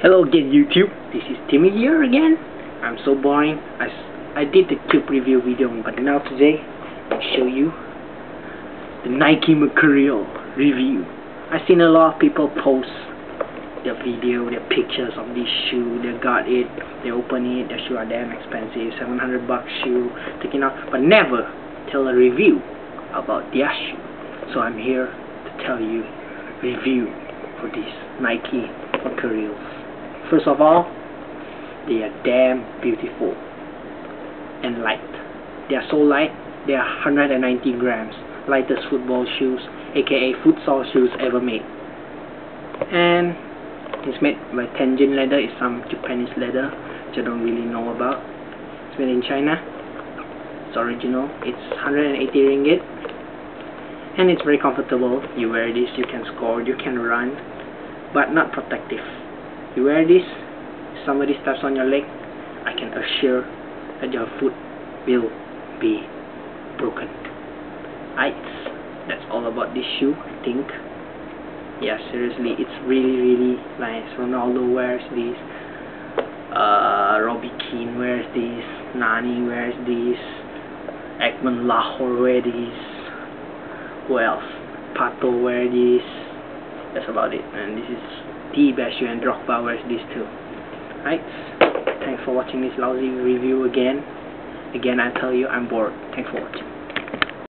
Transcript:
Hello again YouTube, this is Timmy here again. I'm so boring. I, I did the cube review video, but now today I'll show you the Nike Mercurial review. I've seen a lot of people post their video, their pictures of this shoe. They got it, they open it, the shoe are damn expensive, 700 bucks shoe, taking out, but never tell a review about their shoe. So I'm here to tell you review for this Nike Mercurials. First of all, they are damn beautiful and light. They are so light, they are 190 grams, lightest football shoes, aka futsal shoes ever made. And it's made by Teijin leather, it's some Japanese leather, which I don't really know about. It's made in China. It's original. It's 180 ringgit. And it's very comfortable. You wear this, you can score, you can run, but not protective. You wear this, somebody steps on your leg, I can assure that your foot will be broken. Right, that's all about this shoe, I think. Yeah, seriously, it's really, really nice. Ronaldo wears these. Uh, Robbie Keane wears this. Nani wears this. Ekman Lahore wears this. Who else? Pato wears these. That's about it. And this is shoe and Drogba wears these too. Right? Thanks for watching this lousy review again. Again, I tell you, I'm bored. Thanks for watching.